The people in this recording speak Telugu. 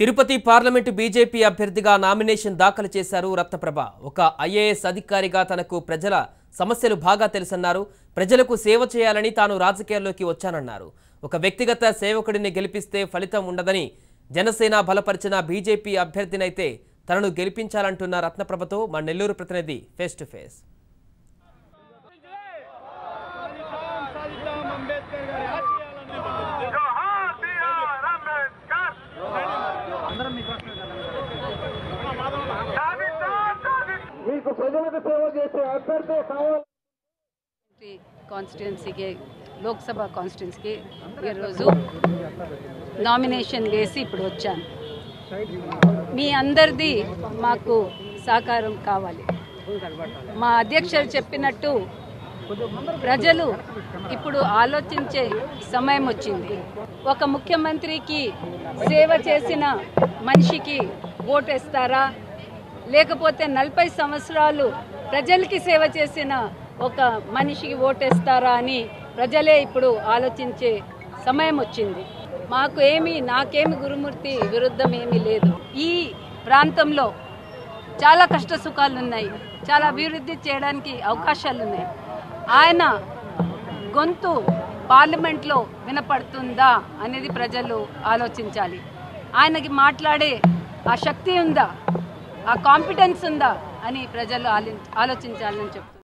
తిరుపతి పార్లమెంటు బీజేపీ అభ్యర్థిగా నామినేషన్ దాఖలు చేశారు రత్నప్రభ. ఒక ఐఏఎస్ అధికారిగా తనకు ప్రజల సమస్యలు బాగా తెలుసన్నారు. ప్రజలకు సేవ చేయాలని తాను రాజకీయాల్లోకి వచ్చానన్నారు. ఒక వ్యక్తిగత సేవకుడిని గెలిపిస్తే ఫలితం ఉండదని జనసేన బలపరిచిన బీజేపీ అభ్యర్థినైతే తనను గెలిపించాలంటున్న రత్నప్రభతో మా నెల్లూరు ప్రతినిధి ఫేస్ టు ఫేస్. మీకు ప్రజలకు సేవ చేసే అభ్యర్థి కావాలి కాన్స్టిట్యున్సీకి లోక్సభ కాన్స్టిట్యున్సీకి ఈరోజు నామినేషన్ వేసి ఇప్పుడు వచ్చాను. మీ అందరిది మాకు సహకారం కావాలి. మా అధ్యక్షులు చెప్పినట్టు ప్రజలు ఇప్పుడు ఆలోచించే సమయం వచ్చింది. ఒక ముఖ్యమంత్రికి సేవ చేసిన మనిషికి ఓటేస్తారా? లేకపోతే నలభై సంవత్సరాలు ప్రజలకి సేవ చేసిన ఒక మనిషికి ఓటేస్తారా అని ప్రజలే ఇప్పుడు ఆలోచించే సమయం వచ్చింది. మాకు ఏమి నాకేమి గురుమూర్తి విరుద్ధం ఏమీ లేదు. ఈ ప్రాంతంలో చాలా కష్ట సుఖాలు ఉన్నాయి చాలా అభివృద్ధి చేయడానికి అవకాశాలు ఉన్నాయి ఆయన గొంతు పార్లమెంట్లో వినపడుతుందా అనేది ప్రజలు ఆలోచించాలి. ఆయనకి మాట్లాడే ఆ శక్తి ఉందా? ఆ కాంపిటెన్స్ ఉందా? అని ప్రజలు ఆలోచించాలని చెప్తున్నారు.